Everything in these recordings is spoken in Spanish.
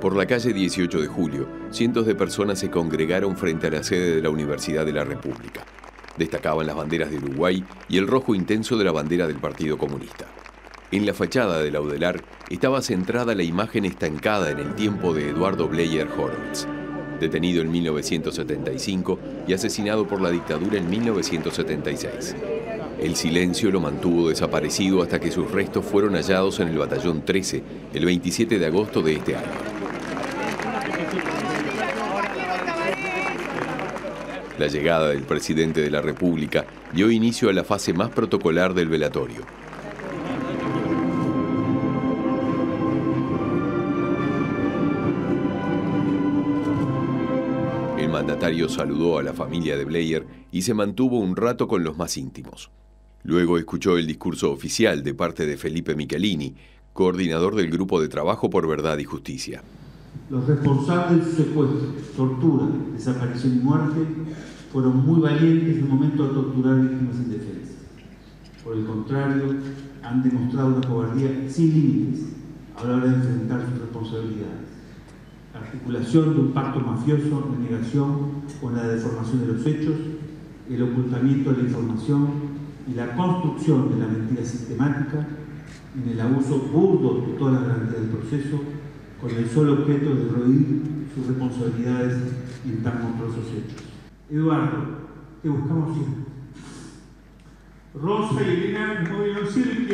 Por la calle 18 de julio, cientos de personas se congregaron frente a la sede de la Universidad de la República. Destacaban las banderas de Uruguay y el rojo intenso de la bandera del Partido Comunista. En la fachada del Audelar estaba centrada la imagen estancada en el tiempo de Eduardo Bleyer Horowitz, detenido en 1975 y asesinado por la dictadura en 1976. El silencio lo mantuvo desaparecido hasta que sus restos fueron hallados en el Batallón 13 el 27 de agosto de este año. La llegada del presidente de la República dio inicio a la fase más protocolar del velatorio. El mandatario saludó a la familia de Blair y se mantuvo un rato con los más íntimos. Luego escuchó el discurso oficial de parte de Felipe Michelini, coordinador del Grupo de Trabajo por Verdad y Justicia. Los responsables de secuestro, tortura, desaparición y muerte fueron muy valientes en el momento de torturar víctimas indefensas. Por el contrario, han demostrado una cobardía sin límites a la hora de enfrentar sus responsabilidades. La articulación de un pacto mafioso, la negación con la deformación de los hechos, el ocultamiento de la información y la construcción de la mentira sistemática en el abuso burdo de todas las garantías del proceso con el solo objeto de reducir sus responsabilidades en tan monstruosos hechos. Eduardo, te buscamos siempre. Rosa y Elena, movieron cielo y.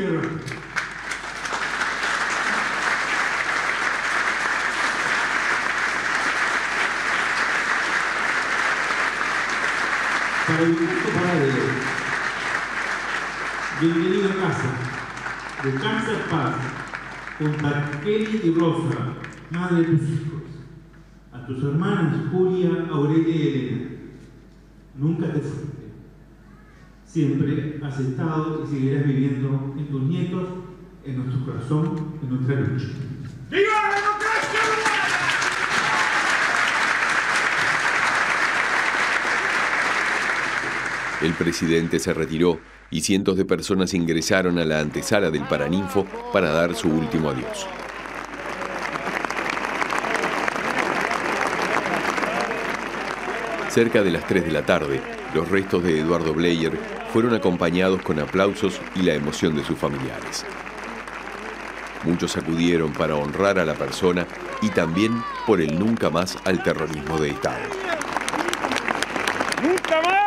Para el minuto paralelo, bienvenido a casa. Descansa en paz, a Kelly y Rosa, madre de tus hijos, a tus hermanas Julia, Aurelia y Elena. Nunca te fuiste. Siempre has estado y seguirás viviendo en tus nietos, en nuestro corazón, en nuestra lucha. ¡Viva El presidente se retiró y cientos de personas ingresaron a la antesala del Paraninfo para dar su último adiós. Cerca de las 3 de la tarde, los restos de Eduardo Bleyer fueron acompañados con aplausos y la emoción de sus familiares. Muchos acudieron para honrar a la persona y también por el nunca más al terrorismo de Estado. ¡Nunca más!